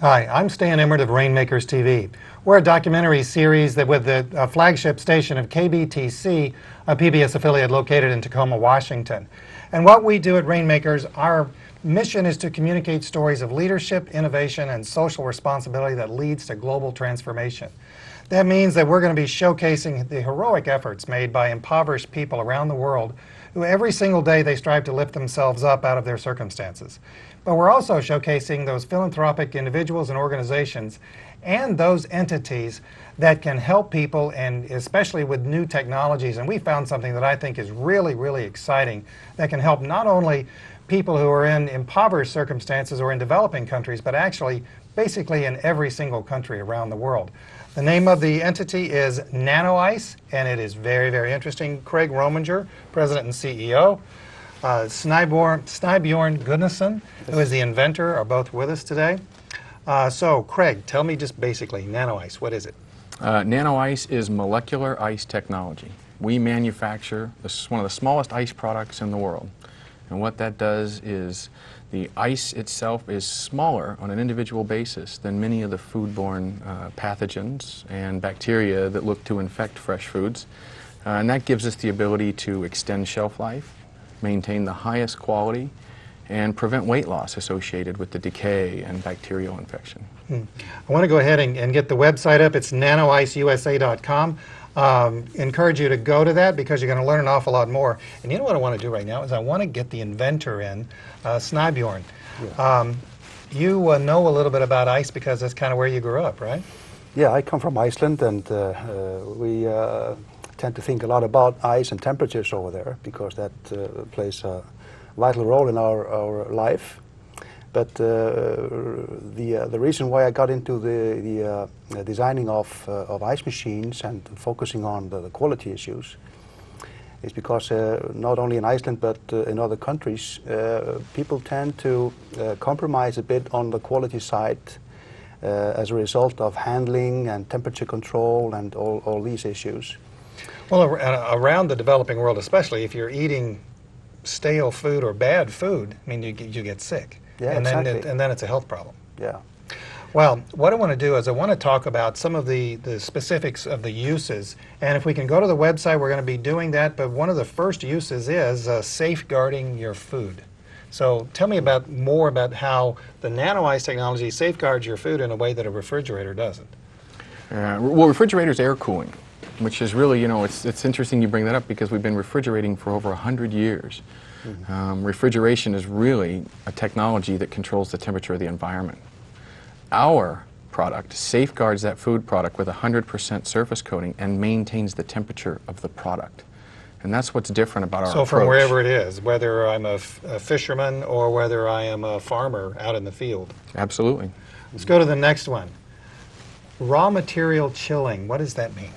Hi, I'm Stan Emert of Rainmakers TV. We're a documentary series that with the uh, flagship station of KBTC, a PBS affiliate located in Tacoma, Washington. And what we do at Rainmakers, our mission is to communicate stories of leadership, innovation, and social responsibility that leads to global transformation. That means that we're going to be showcasing the heroic efforts made by impoverished people around the world who every single day they strive to lift themselves up out of their circumstances. But we're also showcasing those philanthropic individuals and organizations and those entities that can help people and especially with new technologies. And we found something that I think is really, really exciting that can help not only people who are in impoverished circumstances or in developing countries, but actually basically in every single country around the world. The name of the entity is NanoIce, and it is very, very interesting. Craig Rominger, President and CEO, uh, Snybjorn Gunnarsson, who is the inventor, are both with us today. Uh, so, Craig, tell me just basically, NanoIce, what is it? Uh, NanoIce is molecular ice technology. We manufacture this, is one of the smallest ice products in the world. And what that does is the ice itself is smaller on an individual basis than many of the foodborne uh, pathogens and bacteria that look to infect fresh foods. Uh, and that gives us the ability to extend shelf life, maintain the highest quality, and prevent weight loss associated with the decay and bacterial infection. Hmm. I want to go ahead and, and, get the website up. It's nanoiceusa.com. Um, encourage you to go to that because you're going to learn an awful lot more. And you know what I want to do right now is I want to get the inventor in, uh, Snybjorn. Yeah. Um, you uh, know a little bit about ice because that's kind of where you grew up, right? Yeah, I come from Iceland and uh, uh we uh, tend to think a lot about ice and temperatures over there because that uh, plays a vital role in our, our life. But uh, the, uh, the reason why I got into the, the uh, designing of, uh, of ice machines and focusing on the, the quality issues is because uh, not only in Iceland but uh, in other countries, people tend to compromise a bit on the quality side as a result of handling and temperature control and all, all these issues. Well, around the developing world, especially if you're eating stale food or bad food, I mean, you, you get sick. Yeah, and exactly. Then it, and then it's a health problem. Yeah. Well, what I want to do is I want to talk about some of the, the specifics of the uses. And if we can go to the website, we're going to be doing that. But one of the first uses is uh, safeguarding your food. So tell me about more about how the NanoIce technology safeguards your food in a way that a refrigerator doesn't. Uh, well, refrigerator's air cooling, which is really, you know, it's, it's interesting you bring that up because we've been refrigerating for over 100 years. Mm-hmm. Um, refrigeration is really a technology that controls the temperature of the environment. Our product safeguards that food product with 100% surface coating and maintains the temperature of the product. And that's what's different about our so approach. from wherever it is, whether I'm a, f- a fisherman or whether I am a farmer out in the field. Absolutely. Let's go to the next one. Raw material chilling, what does that mean?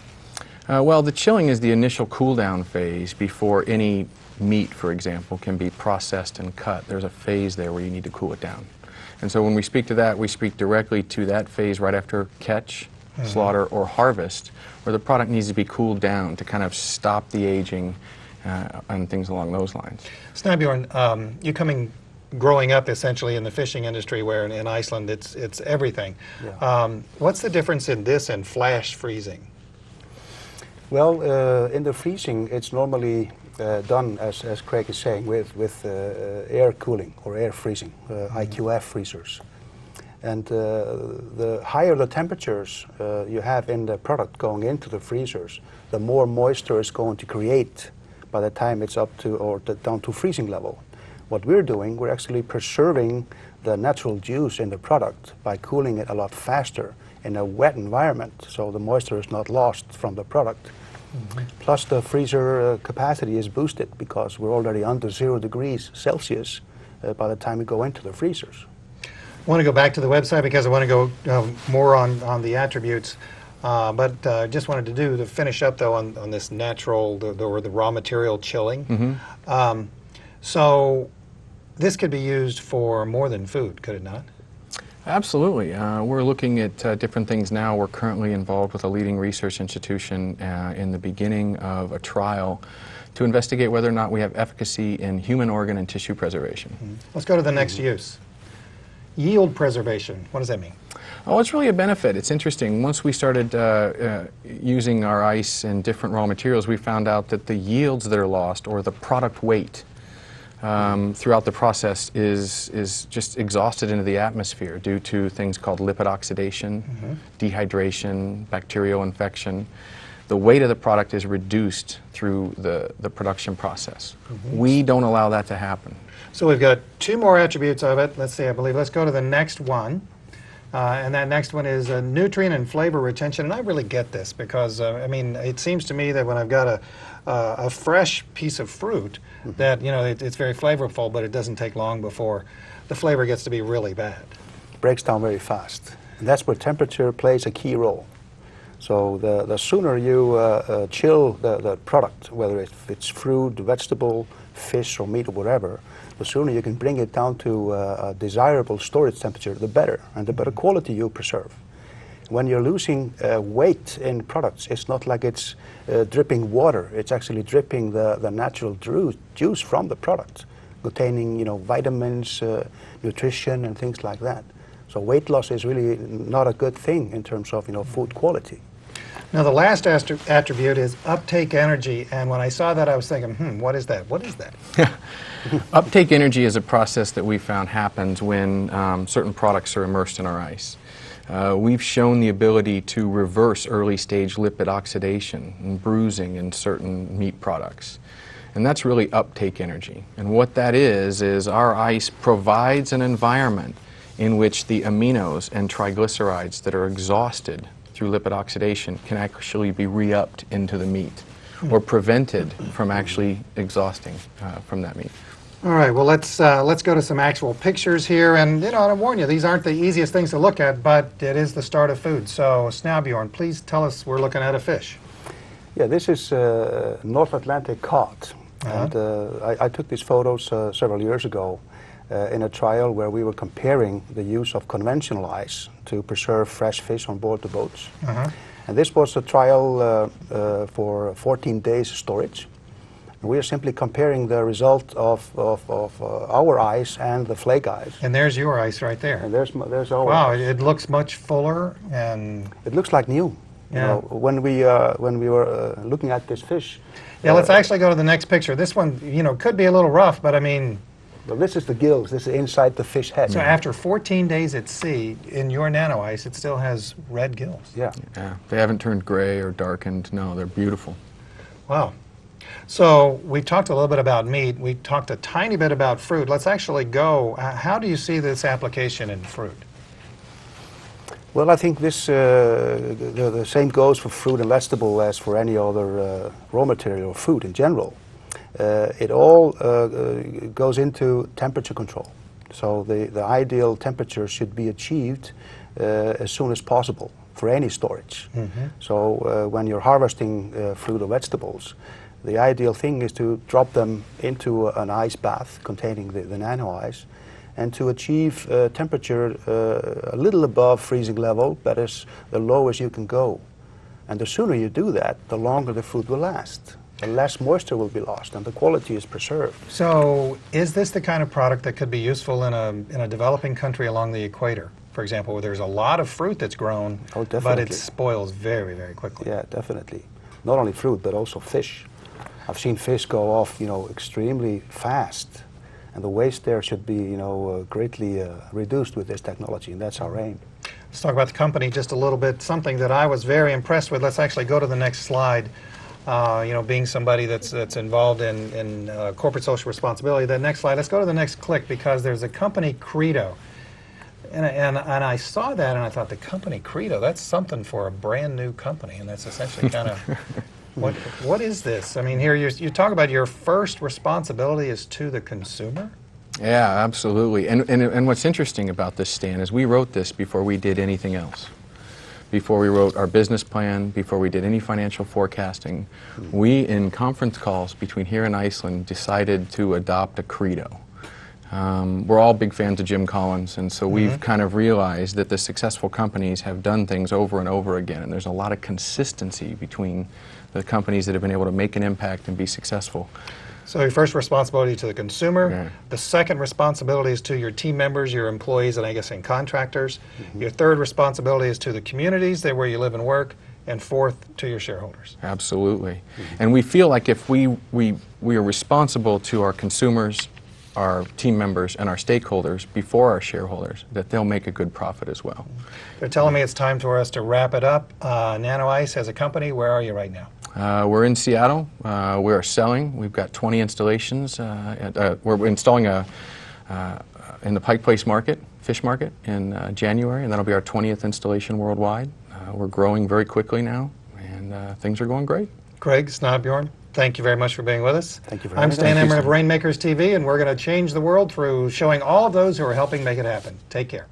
Uh, well, the chilling is the initial cool down phase before any meat, for example, can be processed and cut. There's a phase there where you need to cool it down. And so when we speak to that, we speak directly to that phase right after catch, mm-hmm. slaughter, or harvest, where the product needs to be cooled down to kind of stop the aging uh, and things along those lines. Snybjorn, um, you coming growing up essentially in the fishing industry where in, in Iceland it's, it's everything. Yeah. Um, what's the difference in this and flash freezing? Well, uh, in the freezing, it's normally uh, done, as, as Craig is saying, with, with uh, air cooling or air freezing, uh, mm-hmm. IQF freezers. And uh, the higher the temperatures uh, you have in the product going into the freezers, the more moisture is going to create by the time it's up to or to, down to freezing level. What we're doing, we're actually preserving the natural juice in the product by cooling it a lot faster in a wet environment, so the moisture is not lost from the product. Mm-hmm. Plus, the freezer uh, capacity is boosted because we're already under zero degrees Celsius uh, by the time we go into the freezers. I want to go back to the website because I want to go uh, more on, on the attributes. Uh, but uh, just wanted to do to finish up though on, on this natural the, the, or the raw material chilling. Mm-hmm. Um, so this could be used for more than food, could it not? Absolutely. Uh, we're looking at uh, different things now. We're currently involved with a leading research institution uh, in the beginning of a trial to investigate whether or not we have efficacy in human organ and tissue preservation. Mm -hmm. Let's go to the next mm -hmm. use. Yield preservation. What does that mean? Oh, it's really a benefit. It's interesting. Once we started uh, uh, using our ice and different raw materials, we found out that the yields that are lost or the product weight um, throughout the process is, is just exhausted into the atmosphere due to things called lipid oxidation, dehydration, bacterial infection. The weight of the product is reduced through the, the production process. We don't allow that to happen. So we've got two more attributes of it. Let's see, I believe. Let's go to the next one. Uh, and that next one is uh, nutrient and flavor retention. And I really get this because, uh, I mean, it seems to me that when I've got a, uh, a fresh piece of fruit, that, you know, it, it's very flavorful, but it doesn't take long before the flavor gets to be really bad. breaks down very fast. And that's where temperature plays a key role. So the, the sooner you uh, uh, chill the, the product, whether it's, it's fruit, vegetable, fish, or meat, or whatever, the sooner you can bring it down to uh, a desirable storage temperature, the better, and the better quality you preserve. When you're losing uh, weight in products, it's not like it's uh, dripping water. It's actually dripping the, the natural juice from the product, containing you know vitamins, uh, nutrition, and things like that. So weight loss is really not a good thing in terms of you know food quality. Now, the last attribute is uptake energy. And when I saw that, I was thinking, hmm, what is that? What is that? Uptake energy is a process that we found happens when um, certain products are immersed in our ice. Uh, we've shown the ability to reverse early stage lipid oxidation and bruising in certain meat products. And that's really uptake energy. And what that is, is our ice provides an environment in which the aminos and triglycerides that are exhausted through lipid oxidation can actually be re upped into the meat or prevented from actually exhausting uh, from that meat. All right, well, let's, uh, let's go to some actual pictures here. And, you know, I warn you, these aren't the easiest things to look at, but it is the start of food. So, Snowbjorn, please tell us we're looking at a fish. Yeah, this is uh, North Atlantic cod, Uh-huh. and uh, I, I took these photos uh, several years ago uh, in a trial where we were comparing the use of conventional ice to preserve fresh fish on board the boats. Uh-huh. And this was a trial uh, uh, for 14 days storage. We are simply comparing the result of, of, of uh, our ice and the flake ice. And there's your ice right there. And there's, there's our Wow, ice. it, it looks much fuller and It looks like new. You Yeah. know, when we uh, when we were uh, looking at this fish. yeah. Let's uh, actually go to the next picture. This one, you know, could be a little rough, but I mean, Well, this is the gills. This is inside the fish head. so after 14 days at sea in your nano ice, it still has red gills. Yeah. Yeah, they haven't turned gray or darkened. No, they're beautiful. Wow. So we've talked a little bit about meat. We talked a tiny bit about fruit. Let's actually go. Uh, how do you see this application in fruit? Well, I think this uh, the, the same goes for fruit and vegetable as for any other uh, raw material or food in general. Uh, it all uh, uh, goes into temperature control. So the, the ideal temperature should be achieved uh, as soon as possible for any storage. So uh, when you're harvesting uh, fruit or vegetables, the ideal thing is to drop them into an ice bath containing the, the nano ice and to achieve uh, temperature uh, a little above freezing level, but as the lowest you can go. And the sooner you do that, the longer the fruit will last. The less moisture will be lost and the quality is preserved. So is this the kind of product that could be useful in a, in a developing country along the equator? For example, where there's a lot of fruit that's grown, Oh, but it spoils very, very quickly. Yeah, definitely. Not only fruit, but also fish. I've seen fish go off, you know, extremely fast. And the waste there should be, you know, uh, greatly uh, reduced with this technology, and that's our aim. Let's talk about the company just a little bit. Something that I was very impressed with. Let's actually go to the next slide. Uh, you know, being somebody that's that's involved in in uh, corporate social responsibility. The next slide. Let's go to the next click because there's a company Credo, and and and I saw that and I thought the company Credo. That's something for a brand new company, and that's essentially kind of. What, what is this? I mean, here you, you talk about your first responsibility is to the consumer. Yeah, absolutely. And, and, and what's interesting about this, Stan, is we wrote this before we did anything else. Before we wrote our business plan, before we did any financial forecasting, we, in conference calls between here and Iceland, decided to adopt a credo. Um, we're all big fans of Jim Collins, and so we've kind of realized that the successful companies have done things over and over again, and there's a lot of consistency between the companies that have been able to make an impact and be successful. So your first responsibility to the consumer. The second responsibility is to your team members, your employees, and I guess and contractors. Mm-hmm. Your third responsibility is to the communities that where you live and work. And fourth, to your shareholders. Absolutely. And we feel like if we, we, we are responsible to our consumers, our team members, and our stakeholders before our shareholders, that they'll make a good profit as well. They're telling me it's time for us to wrap it up. Uh, Nano Ice as a company, where are you right now? Uh, we're in Seattle. Uh, we are selling. We've got 20 installations. Uh, at, uh, we're installing a uh, in the Pike Place Market, fish market, in uh, January, and that'll be our 20th installation worldwide. Uh, we're growing very quickly now, and uh, things are going great. Craig Snodbjorn, thank you very much for being with us. Thank you for I'm having Stan Emert of Rainmakers TV, and we're going to change the world through showing all those who are helping make it happen. Take care.